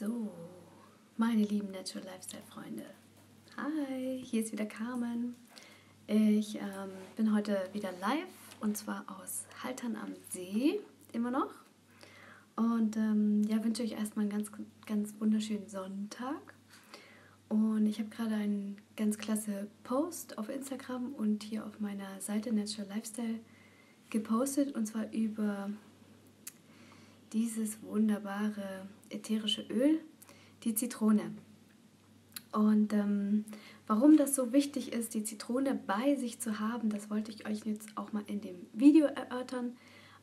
So, meine lieben Natural Lifestyle Freunde. Hi, hier ist wieder Carmen. Ich ähm, bin heute wieder live und zwar aus Haltern am See, immer noch. Und ähm, ja, wünsche euch erstmal einen ganz, ganz wunderschönen Sonntag. Und ich habe gerade einen ganz klasse Post auf Instagram und hier auf meiner Seite Natural Lifestyle gepostet und zwar über dieses wunderbare ätherische Öl, die Zitrone. Und ähm, warum das so wichtig ist, die Zitrone bei sich zu haben, das wollte ich euch jetzt auch mal in dem Video erörtern.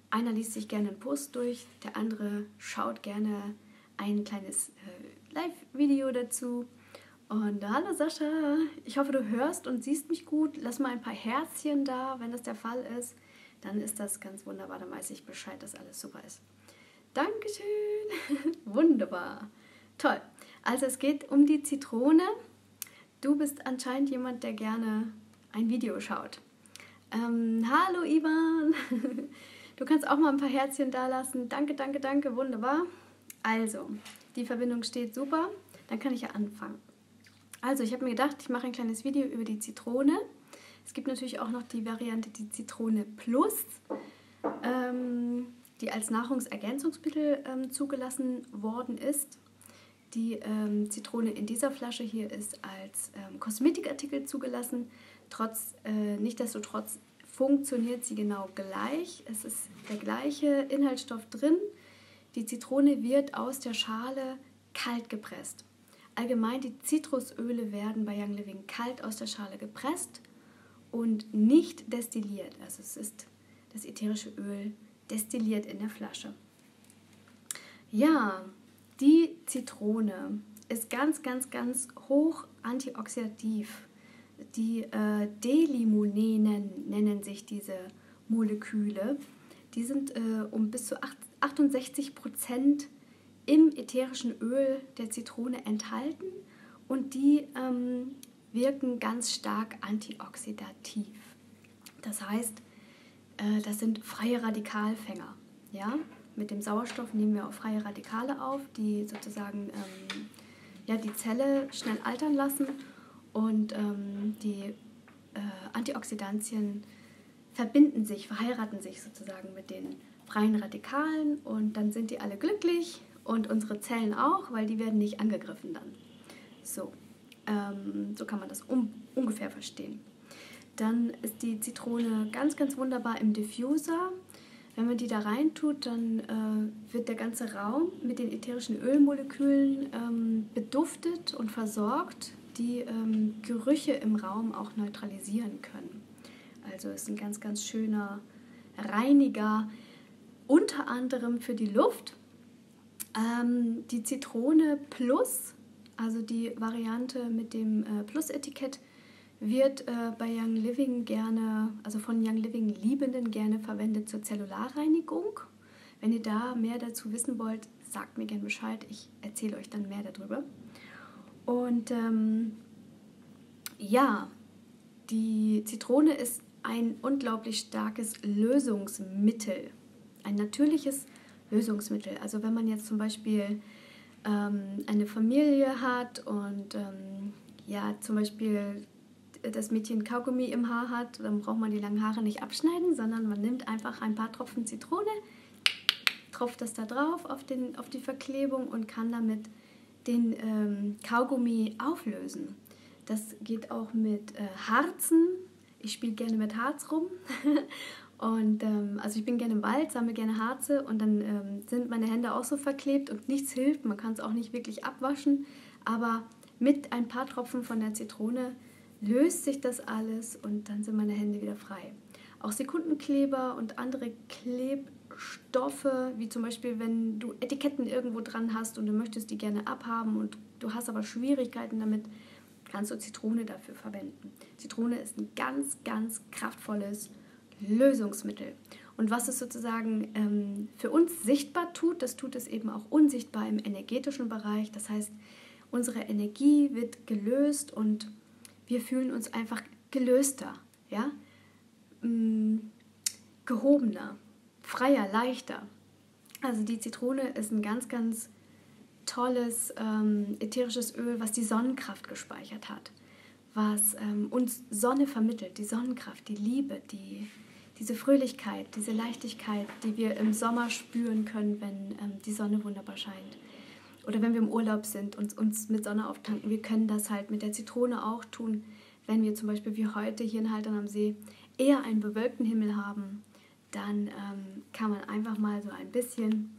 Einer liest sich gerne einen Post durch, der andere schaut gerne ein kleines äh, Live-Video dazu. Und hallo Sascha, ich hoffe, du hörst und siehst mich gut. Lass mal ein paar Herzchen da, wenn das der Fall ist. Dann ist das ganz wunderbar, dann weiß ich Bescheid, dass alles super ist. Dankeschön. Wunderbar. Toll. Also es geht um die Zitrone. Du bist anscheinend jemand, der gerne ein Video schaut. Ähm, hallo Ivan. Du kannst auch mal ein paar Herzchen da lassen. Danke, danke, danke. Wunderbar. Also, die Verbindung steht super. Dann kann ich ja anfangen. Also, ich habe mir gedacht, ich mache ein kleines Video über die Zitrone. Es gibt natürlich auch noch die Variante, die Zitrone Plus. Ähm, die als Nahrungsergänzungsmittel ähm, zugelassen worden ist. Die ähm, Zitrone in dieser Flasche hier ist als ähm, Kosmetikartikel zugelassen. Trotz, äh, Nichtsdestotrotz funktioniert sie genau gleich. Es ist der gleiche Inhaltsstoff drin. Die Zitrone wird aus der Schale kalt gepresst. Allgemein die Zitrusöle werden bei Young Living kalt aus der Schale gepresst und nicht destilliert. Also es ist das ätherische Öl destilliert in der Flasche. Ja, die Zitrone ist ganz, ganz, ganz hoch antioxidativ. Die äh, Delimonenen nennen sich diese Moleküle. Die sind äh, um bis zu 68 Prozent im ätherischen Öl der Zitrone enthalten und die ähm, wirken ganz stark antioxidativ. Das heißt, äh, das sind freie Radikalfänger. Ja? Mit dem Sauerstoff nehmen wir auch freie Radikale auf, die sozusagen ähm, ja, die Zelle schnell altern lassen und ähm, die äh, Antioxidantien verbinden sich, verheiraten sich sozusagen mit den freien Radikalen und dann sind die alle glücklich und unsere Zellen auch, weil die werden nicht angegriffen dann. So, ähm, so kann man das um, ungefähr verstehen. Dann ist die Zitrone ganz, ganz wunderbar im Diffuser. Wenn man die da rein tut, dann äh, wird der ganze Raum mit den ätherischen Ölmolekülen ähm, beduftet und versorgt, die ähm, Gerüche im Raum auch neutralisieren können. Also ist ein ganz, ganz schöner Reiniger, unter anderem für die Luft. Ähm, die Zitrone Plus, also die Variante mit dem äh, Plus-Etikett, wird äh, bei Young Living gerne, also von Young Living Liebenden gerne verwendet zur Zellularreinigung. Wenn ihr da mehr dazu wissen wollt, sagt mir gerne Bescheid. Ich erzähle euch dann mehr darüber. Und ähm, ja, die Zitrone ist ein unglaublich starkes Lösungsmittel, ein natürliches Lösungsmittel. Also wenn man jetzt zum Beispiel ähm, eine Familie hat und ähm, ja, zum Beispiel das Mädchen Kaugummi im Haar hat, dann braucht man die langen Haare nicht abschneiden, sondern man nimmt einfach ein paar Tropfen Zitrone, tropft das da drauf auf, den, auf die Verklebung und kann damit den ähm, Kaugummi auflösen. Das geht auch mit äh, Harzen. Ich spiele gerne mit Harz rum. und ähm, also ich bin gerne im Wald, sammle gerne Harze und dann ähm, sind meine Hände auch so verklebt und nichts hilft. Man kann es auch nicht wirklich abwaschen. Aber mit ein paar Tropfen von der Zitrone löst sich das alles und dann sind meine Hände wieder frei. Auch Sekundenkleber und andere Klebstoffe, wie zum Beispiel, wenn du Etiketten irgendwo dran hast und du möchtest die gerne abhaben und du hast aber Schwierigkeiten damit, kannst du Zitrone dafür verwenden. Zitrone ist ein ganz, ganz kraftvolles Lösungsmittel. Und was es sozusagen ähm, für uns sichtbar tut, das tut es eben auch unsichtbar im energetischen Bereich. Das heißt, unsere Energie wird gelöst und wir fühlen uns einfach gelöster, ja, mm, gehobener, freier, leichter. Also die Zitrone ist ein ganz, ganz tolles ähm, ätherisches Öl, was die Sonnenkraft gespeichert hat, was ähm, uns Sonne vermittelt, die Sonnenkraft, die Liebe, die, diese Fröhlichkeit, diese Leichtigkeit, die wir im Sommer spüren können, wenn ähm, die Sonne wunderbar scheint. Oder wenn wir im Urlaub sind und uns mit Sonne auftanken. Wir können das halt mit der Zitrone auch tun, wenn wir zum Beispiel wie heute hier in Haltern am See eher einen bewölkten Himmel haben. Dann ähm, kann man einfach mal so ein bisschen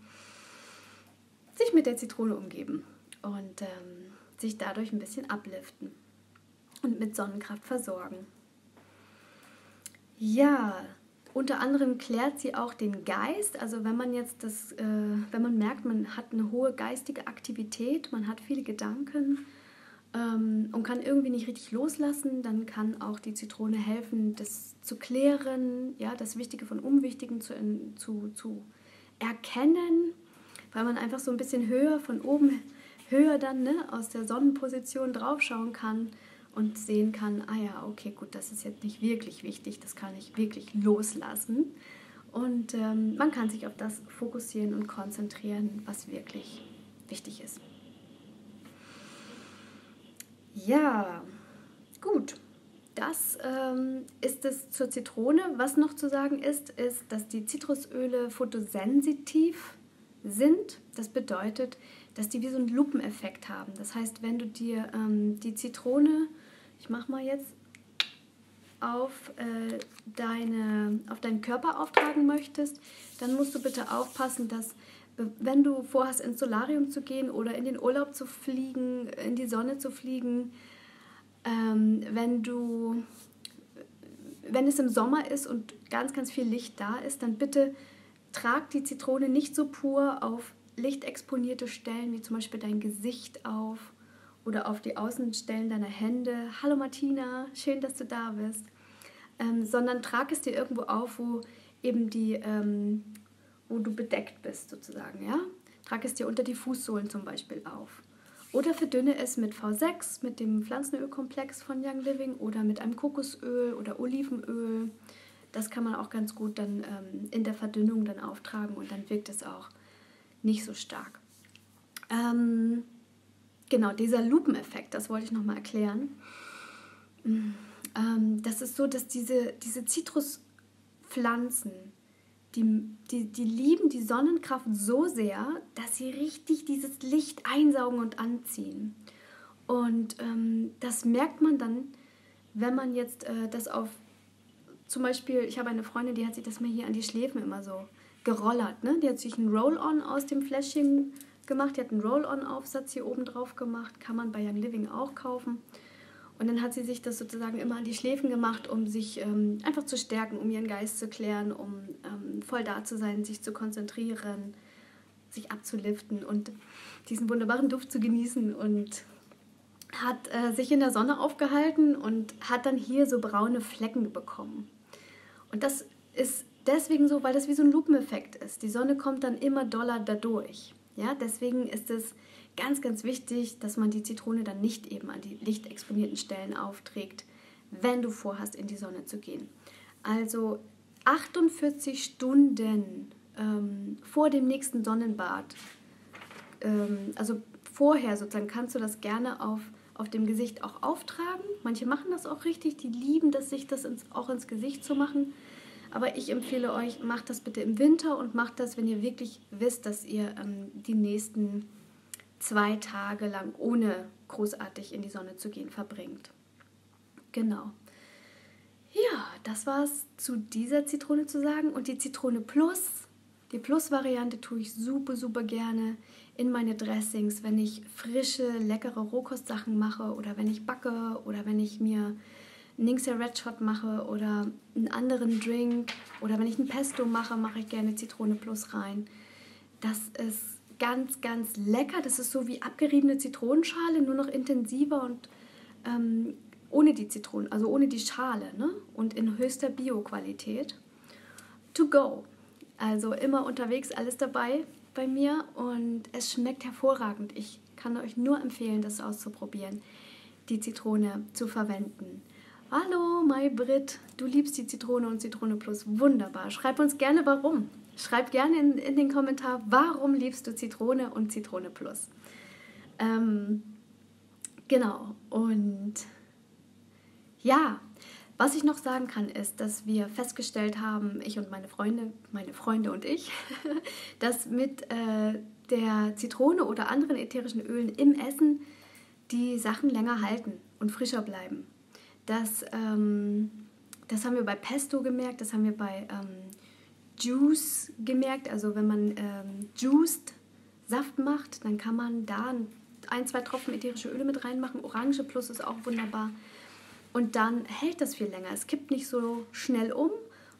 sich mit der Zitrone umgeben und ähm, sich dadurch ein bisschen abliften und mit Sonnenkraft versorgen. Ja, unter anderem klärt sie auch den Geist. Also wenn man jetzt das, äh, wenn man merkt, man hat eine hohe geistige Aktivität, man hat viele Gedanken ähm, und kann irgendwie nicht richtig loslassen, dann kann auch die Zitrone helfen, das zu klären, ja, das Wichtige von Unwichtigen zu, zu, zu erkennen weil man einfach so ein bisschen höher von oben, höher dann ne, aus der Sonnenposition draufschauen kann und sehen kann, ah ja, okay, gut, das ist jetzt nicht wirklich wichtig, das kann ich wirklich loslassen. Und ähm, man kann sich auf das fokussieren und konzentrieren, was wirklich wichtig ist. Ja, gut. Das ähm, ist es zur Zitrone. Was noch zu sagen ist, ist, dass die Zitrusöle photosensitiv sind. Das bedeutet, dass die wie so einen Lupeneffekt haben. Das heißt, wenn du dir ähm, die Zitrone, ich mache mal jetzt, auf, äh, deine, auf deinen Körper auftragen möchtest, dann musst du bitte aufpassen, dass wenn du vorhast, ins Solarium zu gehen oder in den Urlaub zu fliegen, in die Sonne zu fliegen, ähm, wenn du, wenn es im Sommer ist und ganz, ganz viel Licht da ist, dann bitte trag die Zitrone nicht so pur auf lichtexponierte Stellen wie zum Beispiel dein Gesicht auf oder auf die Außenstellen deiner Hände. Hallo Martina, schön, dass du da bist. Ähm, sondern trag es dir irgendwo auf, wo eben die, ähm, wo du bedeckt bist sozusagen, ja. Trag es dir unter die Fußsohlen zum Beispiel auf. Oder verdünne es mit V6, mit dem Pflanzenölkomplex von Young Living oder mit einem Kokosöl oder Olivenöl das kann man auch ganz gut dann ähm, in der Verdünnung dann auftragen und dann wirkt es auch nicht so stark. Ähm, genau, dieser Lupeneffekt, das wollte ich nochmal erklären. Ähm, das ist so, dass diese, diese Zitruspflanzen, die, die, die lieben die Sonnenkraft so sehr, dass sie richtig dieses Licht einsaugen und anziehen. Und ähm, das merkt man dann, wenn man jetzt äh, das auf zum Beispiel, ich habe eine Freundin, die hat sich das mal hier an die Schläfen immer so gerollert. Ne? Die hat sich ein Roll-On aus dem Fläschchen gemacht. Die hat einen Roll-On-Aufsatz hier oben drauf gemacht. Kann man bei Young Living auch kaufen. Und dann hat sie sich das sozusagen immer an die Schläfen gemacht, um sich ähm, einfach zu stärken, um ihren Geist zu klären, um ähm, voll da zu sein, sich zu konzentrieren, sich abzuliften und diesen wunderbaren Duft zu genießen. Und hat äh, sich in der Sonne aufgehalten und hat dann hier so braune Flecken bekommen. Und das ist deswegen so, weil das wie so ein Lupeneffekt ist. Die Sonne kommt dann immer doller dadurch. Ja, deswegen ist es ganz, ganz wichtig, dass man die Zitrone dann nicht eben an die lichtexponierten Stellen aufträgt, wenn du vorhast, in die Sonne zu gehen. Also 48 Stunden ähm, vor dem nächsten Sonnenbad, ähm, also vorher sozusagen, kannst du das gerne auf auf dem Gesicht auch auftragen. Manche machen das auch richtig, die lieben das, sich das ins, auch ins Gesicht zu machen. Aber ich empfehle euch, macht das bitte im Winter und macht das, wenn ihr wirklich wisst, dass ihr ähm, die nächsten zwei Tage lang ohne großartig in die Sonne zu gehen verbringt. Genau. Ja, das war es zu dieser Zitrone zu sagen. Und die Zitrone Plus, die Plus-Variante tue ich super, super gerne in meine Dressings, wenn ich frische, leckere Rohkostsachen mache oder wenn ich backe oder wenn ich mir Ningxia Red Shot mache oder einen anderen Drink oder wenn ich ein Pesto mache, mache ich gerne Zitrone Plus rein. Das ist ganz, ganz lecker. Das ist so wie abgeriebene Zitronenschale, nur noch intensiver und ähm, ohne die Zitronen, also ohne die Schale ne? und in höchster Bio-Qualität. To go. Also immer unterwegs, alles dabei bei mir und es schmeckt hervorragend. Ich kann euch nur empfehlen, das auszuprobieren, die Zitrone zu verwenden. Hallo, Mai Brit, du liebst die Zitrone und Zitrone Plus. Wunderbar. Schreib uns gerne warum. schreib gerne in, in den Kommentar, warum liebst du Zitrone und Zitrone Plus. Ähm, genau, und ja, was ich noch sagen kann, ist, dass wir festgestellt haben, ich und meine Freunde, meine Freunde und ich, dass mit äh, der Zitrone oder anderen ätherischen Ölen im Essen die Sachen länger halten und frischer bleiben. Das, ähm, das haben wir bei Pesto gemerkt, das haben wir bei ähm, Juice gemerkt. Also wenn man ähm, juiced Saft macht, dann kann man da ein, zwei Tropfen ätherische Öle mit reinmachen. Orange Plus ist auch wunderbar. Und dann hält das viel länger. Es kippt nicht so schnell um,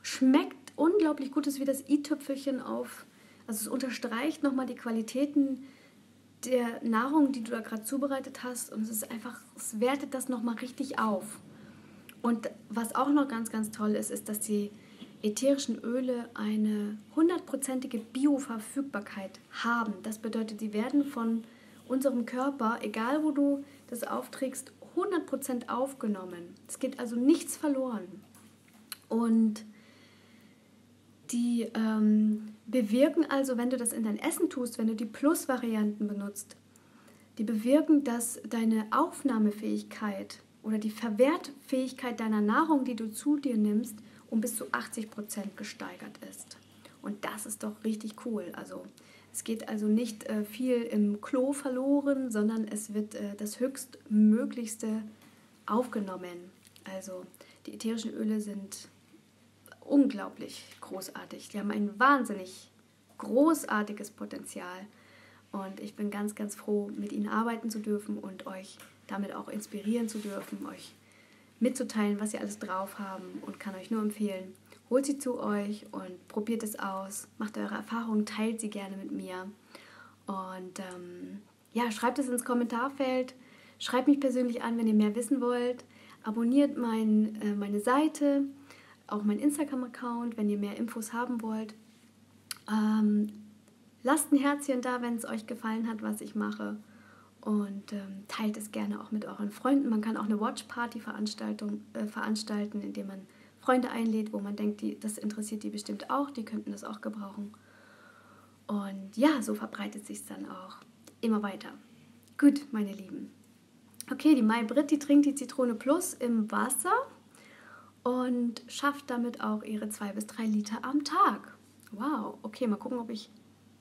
schmeckt unglaublich gut, ist wie das i-Tüpfelchen auf. Also es unterstreicht nochmal die Qualitäten der Nahrung, die du da gerade zubereitet hast. Und es ist einfach, es wertet das nochmal richtig auf. Und was auch noch ganz, ganz toll ist, ist, dass die ätherischen Öle eine hundertprozentige Bioverfügbarkeit haben. Das bedeutet, sie werden von unserem Körper, egal wo du das aufträgst, 100% aufgenommen. Es geht also nichts verloren. Und die ähm, bewirken also, wenn du das in dein Essen tust, wenn du die Plus-Varianten benutzt, die bewirken, dass deine Aufnahmefähigkeit oder die Verwertfähigkeit deiner Nahrung, die du zu dir nimmst, um bis zu 80 Prozent gesteigert ist. Und das ist doch richtig cool. Also es geht also nicht äh, viel im Klo verloren, sondern es wird äh, das höchstmöglichste aufgenommen. Also die ätherischen Öle sind unglaublich großartig. Die haben ein wahnsinnig großartiges Potenzial. Und ich bin ganz, ganz froh, mit ihnen arbeiten zu dürfen und euch damit auch inspirieren zu dürfen, euch mitzuteilen, was sie alles drauf haben und kann euch nur empfehlen, holt sie zu euch und probiert es aus, macht eure Erfahrungen, teilt sie gerne mit mir. Und ähm, ja, schreibt es ins Kommentarfeld, schreibt mich persönlich an, wenn ihr mehr wissen wollt, abonniert mein, äh, meine Seite, auch mein Instagram-Account, wenn ihr mehr Infos haben wollt. Ähm, lasst ein Herzchen da, wenn es euch gefallen hat, was ich mache und ähm, teilt es gerne auch mit euren Freunden. Man kann auch eine Watch-Party-Veranstaltung äh, veranstalten, indem man Freunde einlädt, wo man denkt, die, das interessiert die bestimmt auch, die könnten das auch gebrauchen. Und ja, so verbreitet sich es dann auch immer weiter. Gut, meine Lieben. Okay, die Mai Brit, die trinkt die Zitrone Plus im Wasser und schafft damit auch ihre zwei bis drei Liter am Tag. Wow, okay, mal gucken, ob ich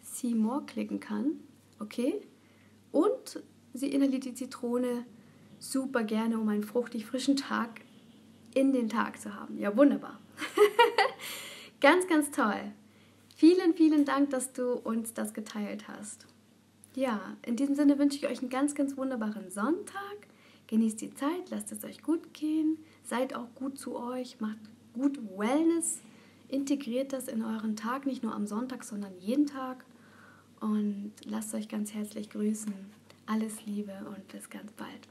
See More klicken kann. Okay, und sie inhaliert die Zitrone super gerne, um einen fruchtig frischen Tag in den Tag zu haben. Ja, wunderbar. ganz, ganz toll. Vielen, vielen Dank, dass du uns das geteilt hast. Ja, in diesem Sinne wünsche ich euch einen ganz, ganz wunderbaren Sonntag. Genießt die Zeit, lasst es euch gut gehen, seid auch gut zu euch, macht gut Wellness, integriert das in euren Tag, nicht nur am Sonntag, sondern jeden Tag und lasst euch ganz herzlich grüßen. Alles Liebe und bis ganz bald.